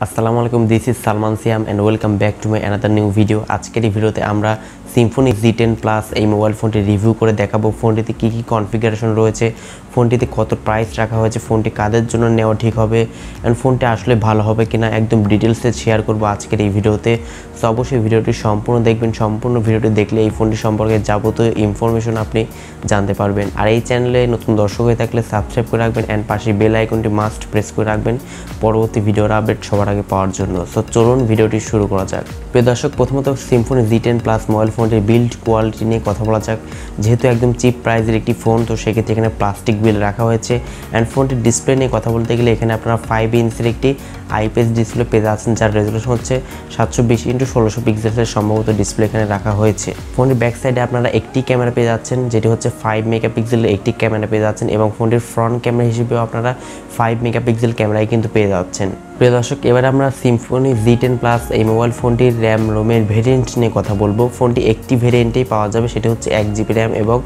আসসালামু আলাইকুম this is Salman Siam and welcome back to my another new video আজকের এই ভিডিওতে আমরা সিম্ফনি জি টেন প্লাস এই মোবাইল ফোনটি রিভিউ করে দেখাবো। ফোনটিতে কী কী কনফিগারেশন রয়েছে? ফোনটিতে কত প্রাইস রাখা হয়েছে? ফোনটি কাদের জন্য নেওয়া ঠিক হবে? অ্যান্ড ফোনটি আসলে ভালো হবে কিনা? একদম ডিটেলসে শেয়ার করব আজকের এই ভিডিওতে। সো অবশ্যই ভিডিওটি সম্পূর্ণ দেখবেন। সম্পূর্ণ ভিডিওটি দেখলে এই ফোনটি সম্পর্কে যাবতীয় ইনফরমেশন আপনি জানতে পারবেন। আর এই চ্যানেলে নতুন দর্শক হয়ে থাকলে সাবস্ক্রাইব করে রাখবেন অ্যান্ড পাশে বেল আইকনটি মাস্ট প্রেস করে রাখবেন পরবর্তী ভিডিওর আপডেট সবার আগে পাওয়ার জন্য। সো চলুন ভিডিওটি শুরু করা যাক। প্রিয় দর্শক, প্রথমত Symphony G ten plus mobile ফোনটির বিল্ড কোয়ালিটি নিয়ে কথা বলা যাক। যেহেতু একদম চিপ প্রাইসের একটি ফোন তো সেক্ষেত্রে এখানে প্লাস্টিক বিল রাখা হয়েছে। অ্যান্ড ফোনটির ডিসপ্লে নিয়ে কথা বলতে গেলে এখানে আপনারা ফাইভ ইঞ্চের একটি আইপিএস ডিসপ্লে পেয়ে যাচ্ছেন, যার রেজলিউশন হচ্ছে সাতশো বিশ ইন্টু ষোলোশো পিক্সেলের সম্ভবত ডিসপ্লে এখানে রাখা হয়েছে। ফোনটির ব্যাক সাইডে আপনারা একটি ক্যামেরা পেয়ে যাচ্ছেন, যেটি হচ্ছে ফাইভ মেগা মেগাপিক্সেলের একটি ক্যামেরা পেয়ে যাচ্ছেন এবং ফোনটির ফ্রন্ট ক্যামেরা হিসেবেও আপনারা ফাইভ মেগাপিক্সেল ক্যামেরাই কিন্তু পেয়ে যাচ্ছেন। প্রিয় দর্শক, এবার আমরা সিম্ফনি জি টেন প্লাস এই মোবাইল ফোনটির র্যাম রোমের ভেরিয়েন্ট নিয়ে কথা বলব। ফোনটি একটি ভেরিয়েন্টেই পাওয়া যাবে, সেটা হচ্ছে এক জিবি র্যাম এবং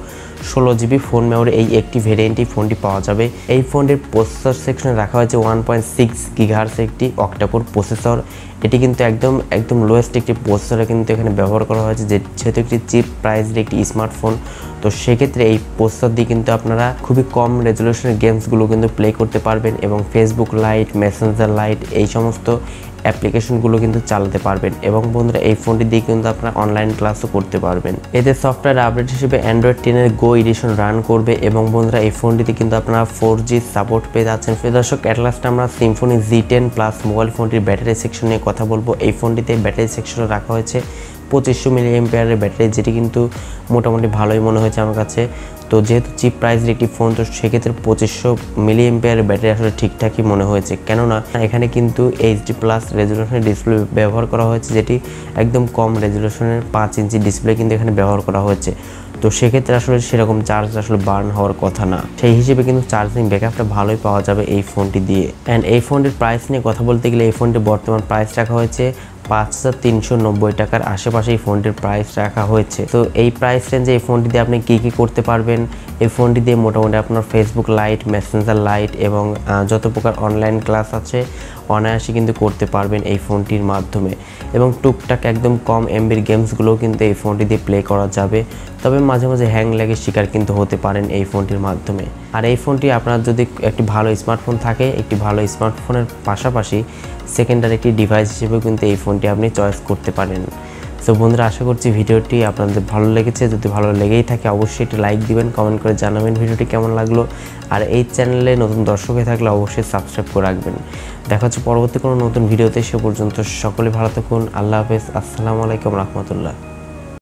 ষোলো জিবি ফোন মেমোরি এই একটি ভেরিয়েন্টই ফোনটি পাওয়া যাবে। এই ফোনটির প্রসেসর সেকশনে রাখা হয়েছে ওয়ান পয়েন্ট সিক্স গিগার্স একটি অক্টাপোর প্রসেসর এটি কিন্তু একদম একদম লোয়েস্ট একটি প্রসেসরে কিন্তু এখানে ব্যবহার করা হয়েছে, যে যেহেতু একটি চিপ প্রাইসের একটি স্মার্টফোন তো সেক্ষেত্রে এই প্রসেসর দিয়ে কিন্তু আপনারা খুবই কম রেজলিউশনের গেমসগুলো কিন্তু প্লে করতে পারবেন এবং ফেসবুক লাইট মেসেঞ্জার লাইট এই সমস্ত অ্যাপ্লিকেশনগুলো কিন্তু চালাতে পারবেন এবং বন্ধুরা এই ফোনটি দিয়ে কিন্তু আপনারা অনলাইন ক্লাসও করতে পারবেন। এতে সফটওয়্যার আপডেট হিসেবে অ্যান্ড্রয়েড টেনের গো এডিশন রান করবে এবং বন্ধুরা এই ফোনটিতে কিন্তু আপনারা ফোর জি সাপোর্ট পেয়ে যাচ্ছেন। দর্শক অ্যাটলাস্ট আমরা Symphony G ten plus mobile ফোনটির ব্যাটারি সেকশন নিয়ে কথা বলব। এই ফোনটিতে ব্যাটারি সেকশনে রাখা হয়েছে। পঁচিশশো মিলি এমপিয়ারের ব্যাটারি, যেটি কিন্তু মোটামুটি ভালোই মনে হয়েছে আমার কাছে। তো যেহেতু চিপ প্রাইসের একটি ফোন, তো সেক্ষেত্রে পঁচিশশো মিলি এমপিয়ারের ব্যাটারি আসলে ঠিকঠাকই মনে হয়েছে। কেননা, এখানে কিন্তু এইচডি প্লাস রেজলিউশনের ডিসপ্লে ব্যবহার করা হয়েছে, যেটি একদম কম রেজলিউশনের পাঁচ ইঞ্চি ডিসপ্লে কিন্তু এখানে ব্যবহার করা হয়েছে। তো সেক্ষেত্রে আসলে সেরকম চার্জ আসলে বার্ন হওয়ার কথা না। সেই হিসেবে কিন্তু চার্জিং ব্যাকআপটা ভালোই পাওয়া যাবে এই ফোনটি দিয়ে। অ্যান্ড এই ফোনটির প্রাইস নিয়ে কথা বলতে গেলে, এই ফোনটির বর্তমান প্রাইস রাখা হয়েছে পাঁচ হাজার তিনশো নব্বই টাকার আশেপাশে এই ফোনটির প্রাইস রাখা হয়েছে। তো এই প্রাইস রেঞ্জে এই ফোনটি দিয়ে আপনি কী কী করতে পারবেন? এই ফোনটি দিয়ে মোটামুটি আপনার ফেসবুক লাইট মেসেঞ্জার লাইট এবং যত প্রকার অনলাইন ক্লাস আছে অনায়াসে কিন্তু করতে পারবেন এই ফোনটির মাধ্যমে। এবং টুকটাক একদম কম এমবির গেমসগুলোও কিন্তু এই ফোনটি দিয়ে প্লে করা যাবে। তবে মাঝে মাঝে হ্যাং লেগে শিকার কিন্তু হতে পারেন এই ফোনটির মাধ্যমে। আর এই ফোনটি আপনার যদি একটি ভালো স্মার্টফোন থাকে, একটি ভালো স্মার্টফোনের পাশাপাশি সেকেন্ডারি একটি ডিভাইস হিসেবেও কিন্তু এই ফোনটি আপনি চয়েস করতে পারেন। সো বন্ধুরা, আশা করছি ভিডিওটি আপনাদের ভালো লেগেছে। যদি ভালো লেগেই থাকে, অবশ্যই একটি লাইক দিবেন, কমেন্ট করে জানাবেন ভিডিওটি কেমন লাগল। আর এই চ্যানেলে নতুন দর্শক হয়ে থাকলে অবশ্যই সাবস্ক্রাইব করে রাখবেন। দেখা হচ্ছে পরবর্তী কোনো নতুন ভিডিওতে, সে পর্যন্ত সকলে ভালো থাকুন। আল্লাহ হাফেজ। আসসালামু আলাইকুম রহমতুল্লাহ।